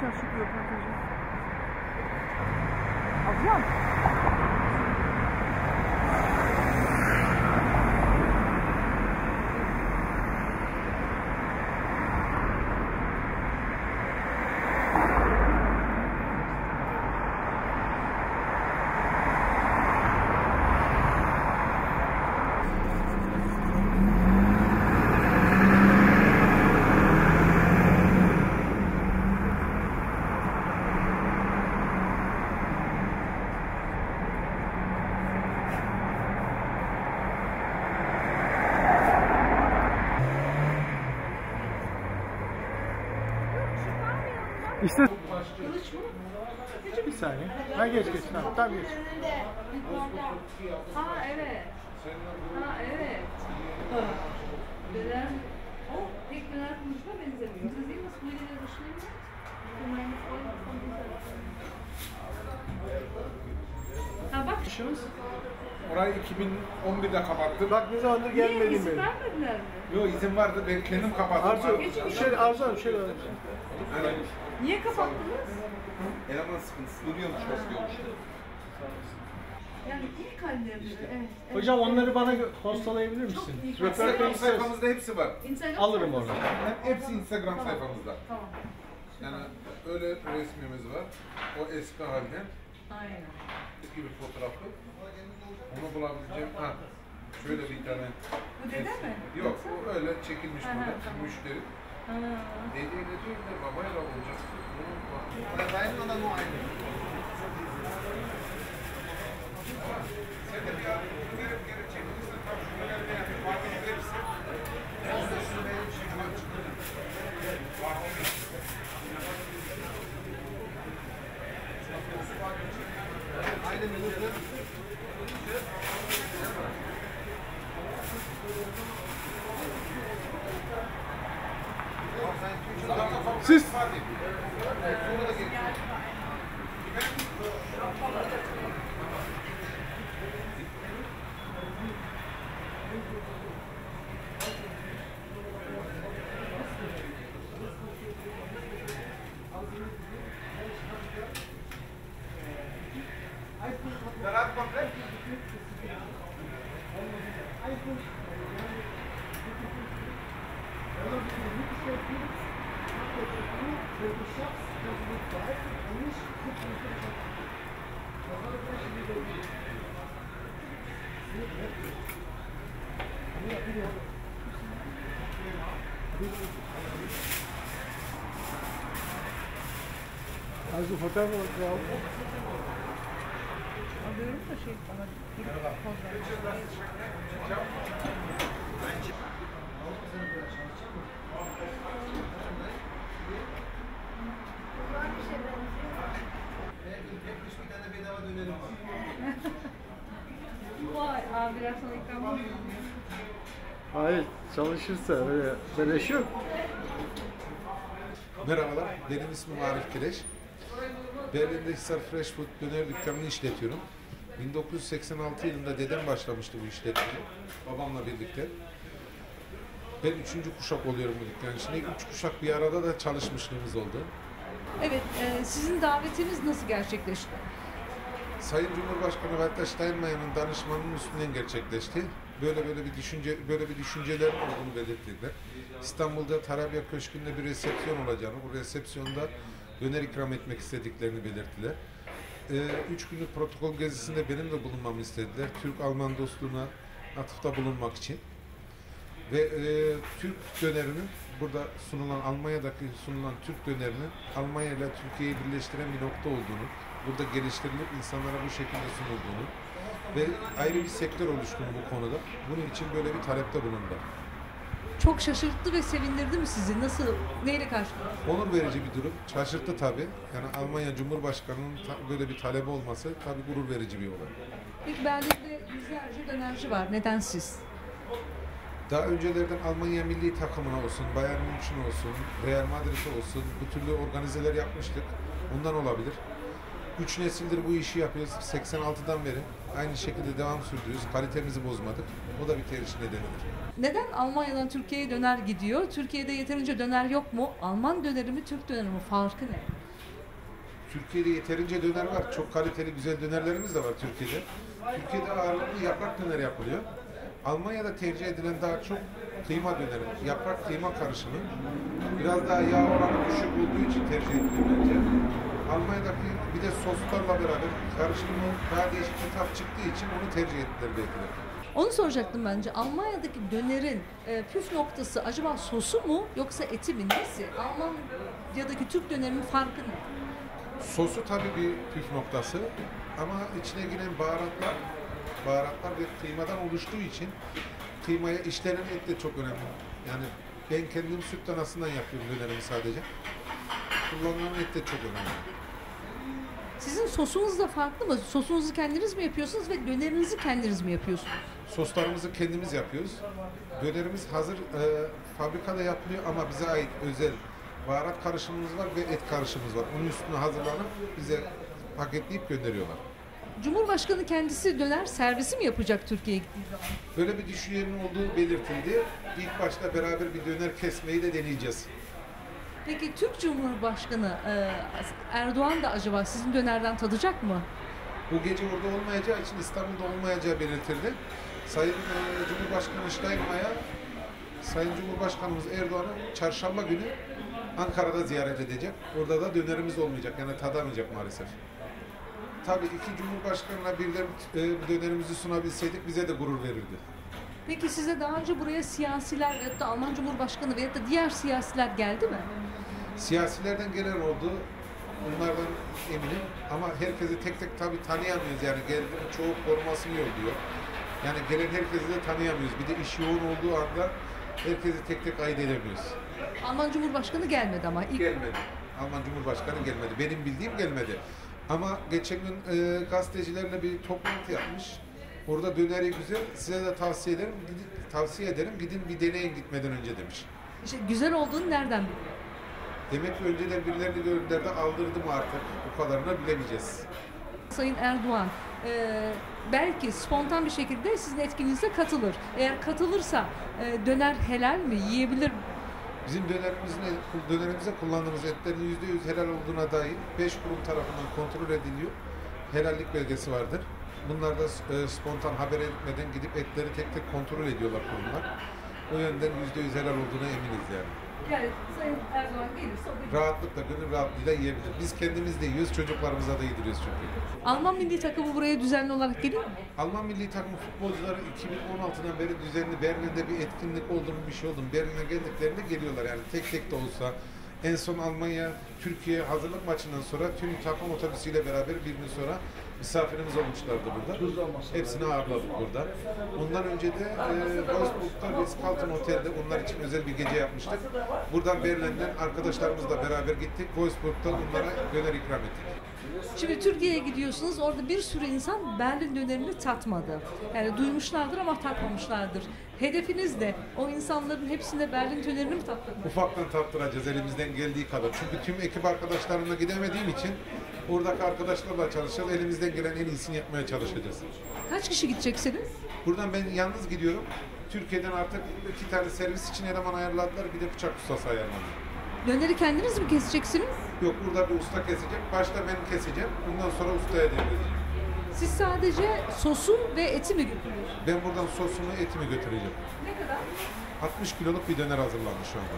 chercher de le protéger. Au revoir İşte Kılıç mı? bir saniye. Ha geç geç. Tamam, tamam geç. Ha evet. Ha evet. Döner. O pek döner konuşma benzemiyor. Hat? Für meine Freunde von dieser Ha bak. İşimiz. Orayı 2011'de kapattı. Bak ne zamandır Niye gelmedim izin benim. vermediler mi? Yok izin vardı ben kendim kapattım. Arzu, şöyle Arzu Hanım şöyle Hani Niye kapattınız? eleman sıkıntısı duruyormuş basıyormuş. Yani ilk hallerinde. Evet. evet. Hocam onları bana gö- postalayabilir misin? İyi. Instagram sayfamızda hepsi var. Instagram Alırım sayfası. oradan. Hem hepsi Instagram sayfamızda. Tamam. Yani öyle resmimiz var. O eski halinden. Aynen. Eski bir fotoğrafı. Onu bulabileceğim. Ha. Şöyle bir tane. Bu dede mi? Yok o öyle çekilmiş Aha, burada. tamam. Müşteri. Ha. Dediğinde değil de babayla olacak. Sen de bir ara geri geri çekilirsin. Tam şöyle bir yani fark edilirsin. Siz Mas o hotel é o. Thank you. Vay sana ikram olmuyor. Hayır çalışırsa öyle beleş yok. Merhabalar, benim ismim Arif Kireç. Berlin'de Hisar Fresh Food döner dükkanını işletiyorum. 1986 yılında dedem başlamıştı bu işletmeye, babamla birlikte. Ben üçüncü kuşak oluyorum bu dükkanın içinde. Üç kuşak bir arada da çalışmışlığımız oldu. Evet, e, sizin davetiniz nasıl gerçekleşti? Sayın Cumhurbaşkanı Walter Steinmeier'in danışmanının üstünden gerçekleşti. Böyle böyle bir düşünce böyle bir düşünceler olduğunu belirttiler. İstanbul'da Tarabya Köşkü'nde bir resepsiyon olacağını, bu resepsiyonda döner ikram etmek istediklerini belirttiler. Ee, üç günlük protokol gezisinde benim de bulunmamı istediler. Türk-Alman dostluğuna atıfta bulunmak için. Ve e, Türk dönerinin burada sunulan Almanya'daki sunulan Türk dönerinin Almanya ile Türkiye'yi birleştiren bir nokta olduğunu, burada geliştirilip insanlara bu şekilde sunulduğunu ve ayrı bir sektör oluştuğunu bu konuda. Bunun için böyle bir talepte bulundular. Çok şaşırttı ve sevindirdi mi sizi? Nasıl, neyle karşıladınız? Onur verici bir durum. Şaşırttı tabii. Yani Almanya Cumhurbaşkanı'nın ta- böyle bir talebi olması tabii gurur verici bir olay. Peki Berlin'de yüzlerce dönerci var. Neden siz? Daha öncelerden Almanya milli takımına olsun, Bayern München olsun, Real Madrid olsun bu türlü organizeler yapmıştık. Bundan olabilir. Üç nesildir bu işi yapıyoruz. 86'dan beri aynı şekilde devam sürdürüyoruz. Kalitemizi bozmadık. O da bir tercih nedenidir. Neden Almanya'dan Türkiye'ye döner gidiyor? Türkiye'de yeterince döner yok mu? Alman döneri mi, Türk döneri mi? Farkı ne? Türkiye'de yeterince döner var. Çok kaliteli güzel dönerlerimiz de var Türkiye'de. Türkiye'de ağırlıklı yaprak döner yapılıyor. Almanya'da tercih edilen daha çok kıyma döneri, yaprak kıyma karışımı. Biraz daha yağ oranı düşük olduğu için tercih ediliyor bence. Almanya'daki bir de soslarla beraber karışımı daha değişik bir tat çıktığı için onu tercih ettiler belki de. Onu soracaktım bence. Almanya'daki dönerin e, püf noktası acaba sosu mu yoksa eti mi? Nesi? Alman ya da Türk dönerinin farkı ne? Sosu tabii bir püf noktası ama içine giren baharatlar, baharatlar ve kıymadan oluştuğu için kıymaya işlenen et de çok önemli. Yani ben kendim süt danasından yapıyorum dönerimi sadece. Kullanılan et de çok önemli. Sizin sosunuz da farklı mı? Sosunuzu kendiniz mi yapıyorsunuz ve dönerinizi kendiniz mi yapıyorsunuz? Soslarımızı kendimiz yapıyoruz. Dönerimiz hazır e, fabrikada yapılıyor ama bize ait özel baharat karışımımız var ve et karışımımız var. Onun üstüne hazırlanıp bize paketleyip gönderiyorlar. Cumhurbaşkanı kendisi döner servisi mi yapacak Türkiye'ye gittiği zaman? Böyle bir düşüncenin olduğu belirtildi. İlk başta beraber bir döner kesmeyi de deneyeceğiz. Peki Türk Cumhurbaşkanı e, Erdoğan da acaba sizin dönerden tadacak mı? Bu gece orada olmayacağı için İstanbul'da olmayacağı belirtildi. Sayın e, Cumhurbaşkanı Steinmeier, Sayın Cumhurbaşkanımız Erdoğan'ı çarşamba günü Ankara'da ziyaret edecek. Orada da dönerimiz olmayacak yani tadamayacak maalesef. Tabii iki Cumhurbaşkanına birden e, dönerimizi sunabilseydik bize de gurur verirdi. Peki size daha önce buraya siyasiler ya da Alman Cumhurbaşkanı veya da diğer siyasiler geldi mi? Siyasilerden gelen oldu. Bunlardan eminim. Ama herkesi tek tek tabii tanıyamıyoruz. Yani geldiğinin çoğu formasını yolluyor. Yani gelen herkesi de tanıyamıyoruz. Bir de iş yoğun olduğu anda herkesi tek tek ayırt edemiyoruz. Alman Cumhurbaşkanı gelmedi ama ilk Gelmedi. Alman Cumhurbaşkanı gelmedi. Benim bildiğim gelmedi. Ama geçen gün e, gazetecilerle bir toplantı yapmış. Orada döneri güzel. Size de tavsiye ederim. Gidin, tavsiye ederim. Gidin bir deneyin gitmeden önce demiş. işte güzel olduğunu nereden biliyor? Demek ki önceden birilerini gönderdi aldırdı mı artık? O kadarını bilemeyeceğiz. Sayın Erdoğan e, belki spontan bir şekilde sizin etkinliğinize katılır. Eğer katılırsa e, döner helal mi? Yiyebilir? Bizim dönerimizin, dönerimize kullandığımız etlerin %100 helal olduğuna dair 5 kurum tarafından kontrol ediliyor. Helallik belgesi vardır. Bunlar da e, spontan haber etmeden gidip etleri tek tek kontrol ediyorlar kurumlar. O yönden %100 helal olduğuna eminiz yani. Yani Sayın Erdoğan gelirse o da Rahatlıkla, gönül rahatlığıyla yiyebilir. Biz kendimiz de yiyoruz, çocuklarımıza da yediriyoruz çünkü. Alman milli takımı buraya düzenli olarak geliyor mu? Alman milli takım futbolcuları 2016'dan beri düzenli Berlin'de bir etkinlik oldu mu bir şey oldu mu Berlin'e geldiklerinde geliyorlar yani tek tek de olsa. En son Almanya Türkiye hazırlık maçından sonra tüm takım otobüsüyle beraber bir gün sonra misafirimiz olmuşlardı burada. Hepsini ağırladık burada. Ondan önce de e, Wolfsburg'da Ritz-Carlton Otel'de onlar için özel bir gece yapmıştık. Buradan Berlin'den arkadaşlarımızla beraber gittik. Wolfsburg'da onlara döner ikram ettik. Şimdi Türkiye'ye gidiyorsunuz. Orada bir sürü insan Berlin dönerini tatmadı. Yani duymuşlardır ama tatmamışlardır. Hedefiniz de o insanların hepsine Berlin dönerini mi tattırmak? Ufaktan tattıracağız elimizden geldiği kadar. Çünkü tüm ekip arkadaşlarımla gidemediğim için oradaki arkadaşlarla çalışacağız. Elimizden gelen en iyisini yapmaya çalışacağız. Kaç kişi gideceksiniz? Buradan ben yalnız gidiyorum. Türkiye'den artık iki tane servis için eleman ayarladılar. Bir de bıçak ustası ayarladı. Döneri kendiniz mi keseceksiniz? Yok burada bir usta kesecek. Başta ben keseceğim. Bundan sonra ustaya devredeceğim. Siz sadece sosu ve eti mi götürüyorsunuz? Ben buradan sosunu, etimi götüreceğim. Ne kadar? 60 kiloluk bir döner hazırlanmış şu anda.